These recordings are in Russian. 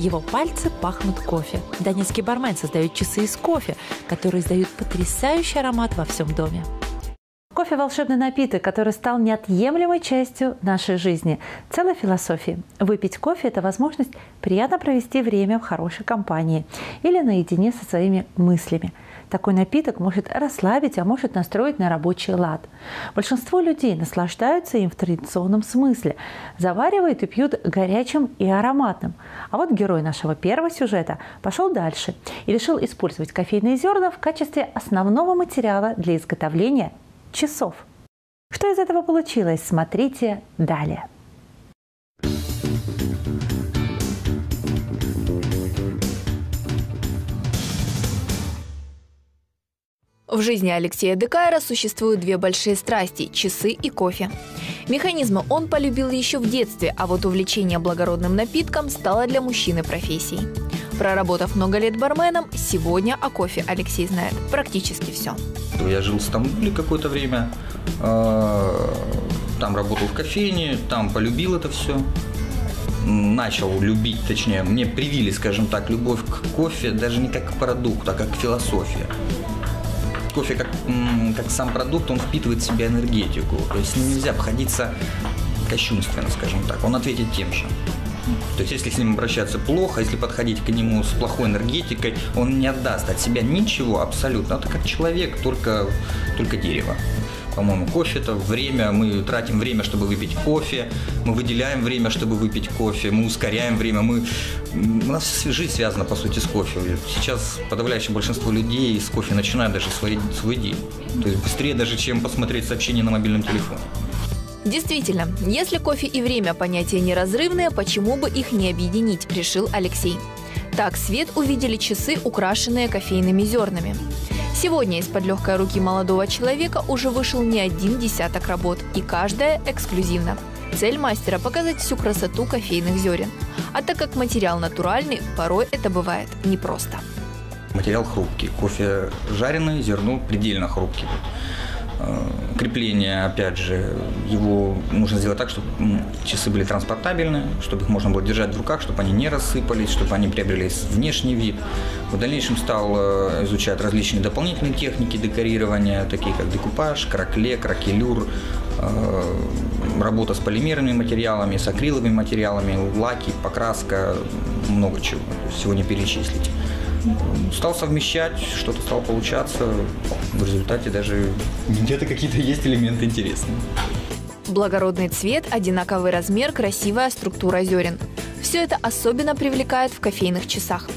Его пальцы пахнут кофе. Донецкий бармен создает часы из кофе, которые издают потрясающий аромат во всем доме. Кофе – волшебный напиток, который стал неотъемлемой частью нашей жизни, целой философии. Выпить кофе – это возможность приятно провести время в хорошей компании или наедине со своими мыслями. Такой напиток может расслабить, а может настроить на рабочий лад. Большинство людей наслаждаются им в традиционном смысле. Заваривают и пьют горячим и ароматным. А вот герой нашего первого сюжета пошел дальше и решил использовать кофейные зерна в качестве основного материала для изготовления часов. Что из этого получилось, смотрите далее. В жизни Алексея Декайра существуют две большие страсти – часы и кофе. Механизмы он полюбил еще в детстве, а вот увлечение благородным напитком стало для мужчины профессией. Проработав много лет барменом, сегодня о кофе Алексей знает практически все. Я жил в Стамбуле какое-то время, а, там работал в кофейне, там полюбил это все. Начал любить, точнее, мне привили, скажем так, любовь к кофе даже не как к продукту, а как к философии кофе как, как сам продукт, он впитывает в себя энергетику. То есть нельзя обходиться кощунственно, скажем так. Он ответит тем же. То есть, если с ним обращаться плохо, если подходить к нему с плохой энергетикой, он не отдаст от себя ничего абсолютно. Это как человек, только, только дерево. По-моему, кофе это время, мы тратим время, чтобы выпить кофе, мы выделяем время, чтобы выпить кофе, мы ускоряем время, мы... у нас жизнь связана, по сути, с кофе. Сейчас подавляющее большинство людей с кофе начинают даже свой, свой день. То есть быстрее даже, чем посмотреть сообщение на мобильном телефоне. Действительно, если кофе и время понятия неразрывные, почему бы их не объединить, решил Алексей. Так свет увидели часы, украшенные кофейными зернами. Сегодня из-под легкой руки молодого человека уже вышел не один десяток работ, и каждая эксклюзивна. Цель мастера – показать всю красоту кофейных зерен. А так как материал натуральный, порой это бывает непросто. Материал хрупкий. Кофе жареный, зерно предельно хрупкий. Э, крепление, опять же, его нужно сделать так, чтобы часы были транспортабельны, чтобы их можно было держать в руках, чтобы они не рассыпались, чтобы они приобрели внешний вид. В дальнейшем стал э, изучать различные дополнительные техники декорирования, такие как декупаж, кракле, кракелюр, э, работа с полимерными материалами, с акриловыми материалами, лаки, покраска, много чего. Всего не перечислить стал совмещать, что-то стало получаться. В результате даже где-то какие-то есть элементы интересные. Благородный цвет, одинаковый размер, красивая структура зерен. Все это особенно привлекает в кофейных часах.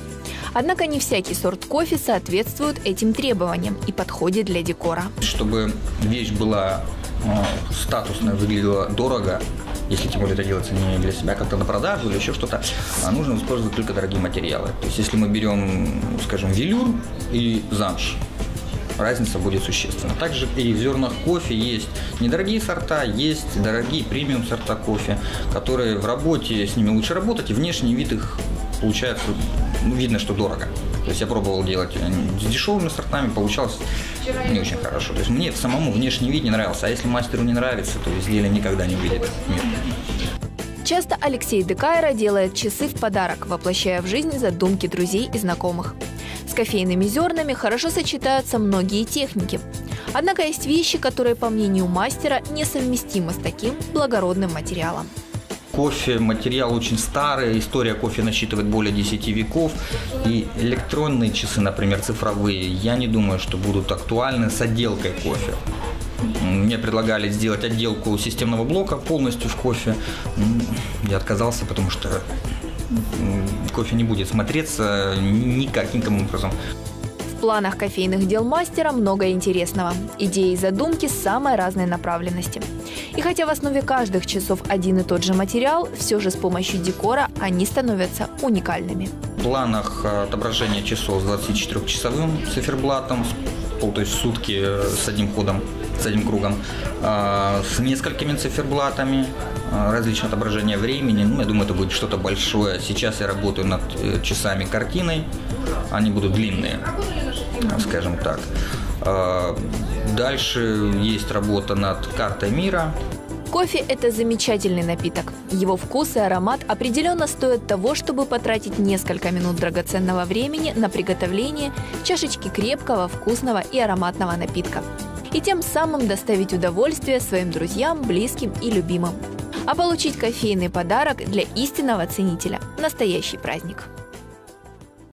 Однако не всякий сорт кофе соответствует этим требованиям и подходит для декора. Чтобы вещь была э, статусная, выглядела дорого, если тем более это делается не для себя, как-то на продажу или еще что-то, а нужно использовать только дорогие материалы. То есть если мы берем, скажем, велюр и замш, разница будет существенна. Также и в зернах кофе есть недорогие сорта, есть дорогие премиум сорта кофе, которые в работе с ними лучше работать, и внешний вид их получается, ну, видно, что дорого. То есть я пробовал делать э, с дешевыми сортами, получалось не очень хорошо. То есть мне самому внешний вид не нравился, а если мастеру не нравится, то изделие никогда не выйдет в мир. Часто Алексей Декайра делает часы в подарок, воплощая в жизнь задумки друзей и знакомых. С кофейными зернами хорошо сочетаются многие техники. Однако есть вещи, которые, по мнению мастера, несовместимы с таким благородным материалом. Кофе, материал очень старый, история кофе насчитывает более 10 веков. И электронные часы, например, цифровые, я не думаю, что будут актуальны с отделкой кофе. Мне предлагали сделать отделку системного блока полностью в кофе. Я отказался, потому что кофе не будет смотреться никаким образом планах кофейных дел мастера много интересного. Идеи и задумки самой разной направленности. И хотя в основе каждых часов один и тот же материал, все же с помощью декора они становятся уникальными. В планах отображения часов с 24-часовым циферблатом, то есть сутки э, с одним ходом, с одним кругом, а, с несколькими циферблатами, а, различные отображения времени. Ну, я думаю, это будет что-то большое. Сейчас я работаю над э, часами картиной, они будут длинные скажем так. А, дальше есть работа над картой мира. Кофе – это замечательный напиток. Его вкус и аромат определенно стоят того, чтобы потратить несколько минут драгоценного времени на приготовление чашечки крепкого, вкусного и ароматного напитка. И тем самым доставить удовольствие своим друзьям, близким и любимым. А получить кофейный подарок для истинного ценителя – настоящий праздник.